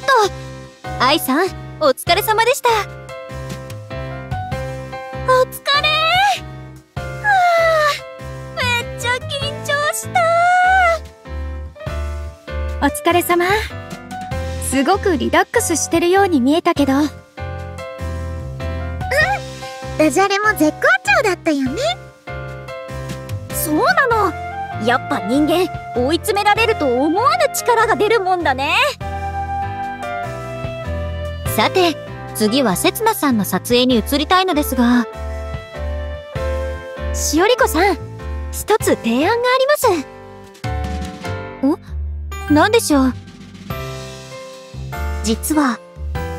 ット愛さんお疲れ様でした。お疲れ。はあめっちゃ緊張した。お疲れ様。すごくリラックスしてるように見えたけど。うんダジャレも絶好調だったよね。そうなの。やっぱ人間追い詰められると思わぬ力が出るもんだねさて次はせつなさんの撮影に移りたいのですが。しおりこさん一つ提案があります。ん何でしょう？実は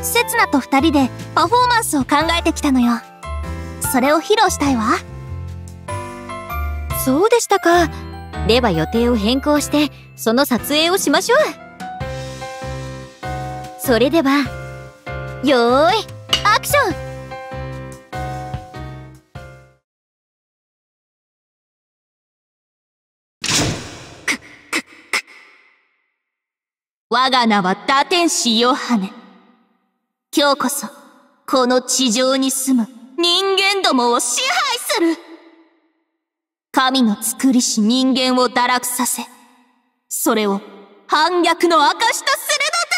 せつなと二人でパフォーマンスを考えてきたのよ。それを披露したいわ。そうでしたか。では予定を変更してその撮影をしましょう。それではよーいアクション。我が名は打天使ヨハネ。今日こそ、この地上に住む人間どもを支配する。神の作りし人間を堕落させ、それを反逆の証とするのだ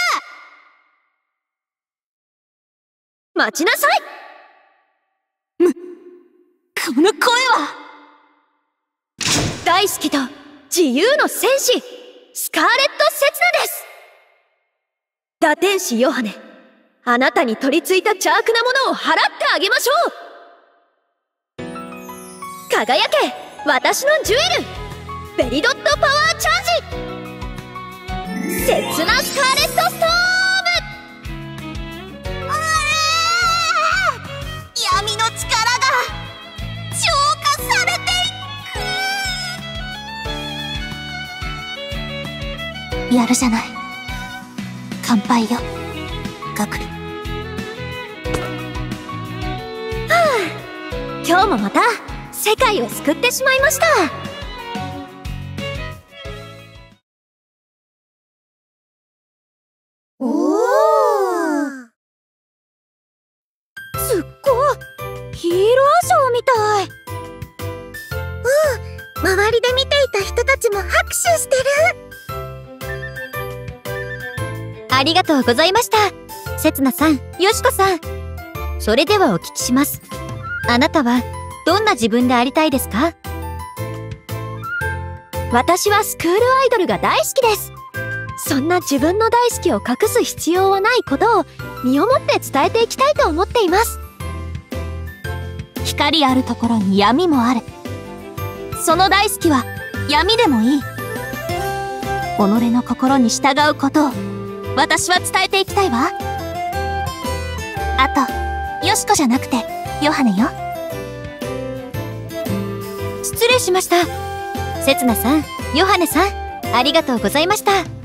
待ちなさい。む、この声は。大好きと自由の戦士、スカーレット・セツナです。打天使ヨハネ、あなたに取り付いた邪悪なものを払ってあげましょう。輝け私のジュエルベリドットパワーチャージ。切なスカーレットストームやるじゃない。乾杯よ。ガクリはあ今日もまた世界を救ってしまいました。おおすっごヒーローショーみたい。周りで見ていた人たちも拍手してる。ありがとうございました。せつなさんよしこさん。それではお聞きします。あなたはどんな自分でありたいですか？私はスクールアイドルが大好きです。そんな自分の大好きを隠す必要はないことを身をもって伝えていきたいと思っています。光あるところに闇もある。その大好きは闇でもいい。己の心に従うことを私は伝えていきたいわ。あとよしこじゃなくてヨハネよ。失礼しました。せつなさんヨハネさんありがとうございました。